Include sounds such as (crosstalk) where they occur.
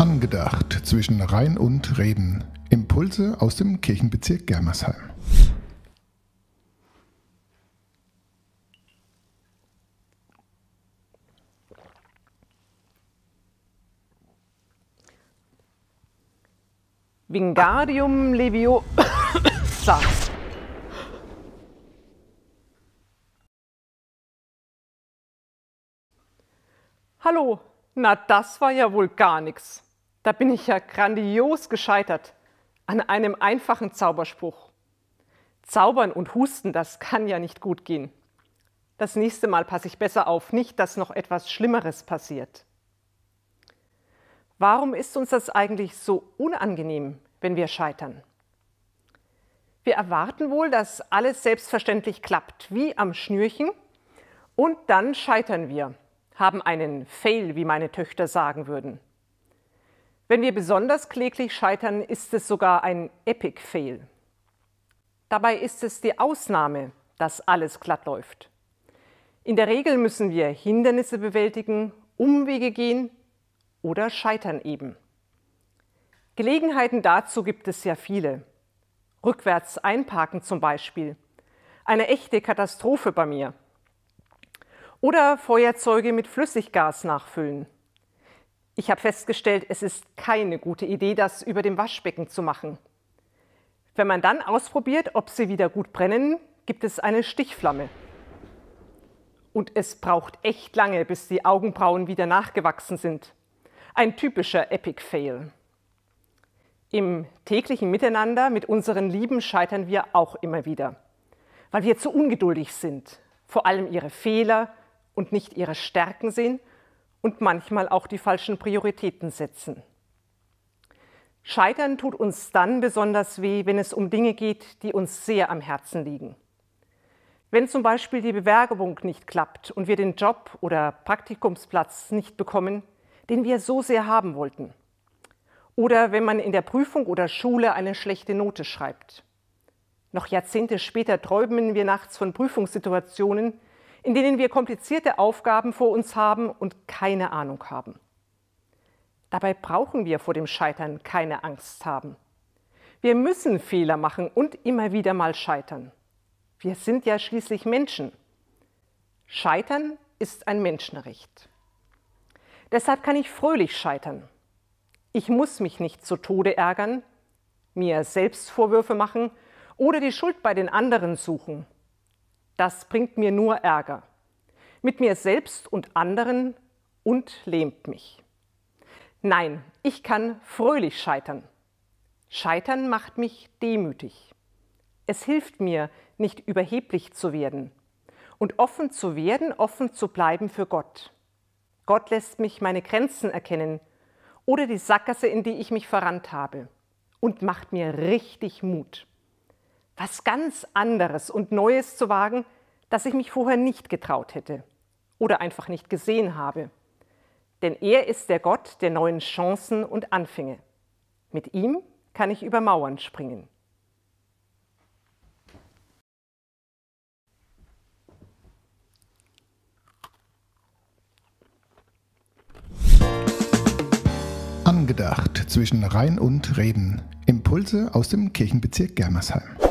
Angedacht zwischen Rhein und Reden. Impulse aus dem Kirchenbezirk Germersheim. Wingardium Leviosa. (coughs) Hallo, na das war ja wohl gar nichts. Da bin ich ja grandios gescheitert an einem einfachen Zauberspruch. Zaubern und Husten, das kann ja nicht gut gehen. Das nächste Mal passe ich besser auf, nicht, dass noch etwas Schlimmeres passiert. Warum ist uns das eigentlich so unangenehm, wenn wir scheitern? Wir erwarten wohl, dass alles selbstverständlich klappt, wie am Schnürchen, und dann scheitern wir haben einen Fail, wie meine Töchter sagen würden. Wenn wir besonders kläglich scheitern, ist es sogar ein Epic Fail. Dabei ist es die Ausnahme, dass alles glatt läuft. In der Regel müssen wir Hindernisse bewältigen, Umwege gehen oder scheitern eben. Gelegenheiten dazu gibt es ja viele. Rückwärts einparken zum Beispiel. Eine echte Katastrophe bei mir. Oder Feuerzeuge mit Flüssiggas nachfüllen. Ich habe festgestellt, es ist keine gute Idee, das über dem Waschbecken zu machen. Wenn man dann ausprobiert, ob sie wieder gut brennen, gibt es eine Stichflamme. Und es braucht echt lange, bis die Augenbrauen wieder nachgewachsen sind. Ein typischer Epic Fail. Im täglichen Miteinander mit unseren Lieben scheitern wir auch immer wieder, weil wir zu ungeduldig sind, vor allem ihre Fehler, und nicht ihre Stärken sehen und manchmal auch die falschen Prioritäten setzen. Scheitern tut uns dann besonders weh, wenn es um Dinge geht, die uns sehr am Herzen liegen. Wenn zum Beispiel die Bewerbung nicht klappt und wir den Job oder Praktikumsplatz nicht bekommen, den wir so sehr haben wollten. Oder wenn man in der Prüfung oder Schule eine schlechte Note schreibt. Noch Jahrzehnte später träumen wir nachts von Prüfungssituationen, in denen wir komplizierte Aufgaben vor uns haben und keine Ahnung haben. Dabei brauchen wir vor dem Scheitern keine Angst haben. Wir müssen Fehler machen und immer wieder mal scheitern. Wir sind ja schließlich Menschen. Scheitern ist ein Menschenrecht. Deshalb kann ich fröhlich scheitern. Ich muss mich nicht zu Tode ärgern, mir selbst Vorwürfe machen oder die Schuld bei den anderen suchen das bringt mir nur Ärger. Mit mir selbst und anderen und lähmt mich. Nein, ich kann fröhlich scheitern. Scheitern macht mich demütig. Es hilft mir, nicht überheblich zu werden und offen zu werden, offen zu bleiben für Gott. Gott lässt mich meine Grenzen erkennen oder die Sackgasse, in die ich mich verrannt habe und macht mir richtig Mut was ganz anderes und Neues zu wagen, das ich mich vorher nicht getraut hätte oder einfach nicht gesehen habe. Denn er ist der Gott der neuen Chancen und Anfänge. Mit ihm kann ich über Mauern springen. Angedacht zwischen Rhein und Reden. Impulse aus dem Kirchenbezirk Germersheim.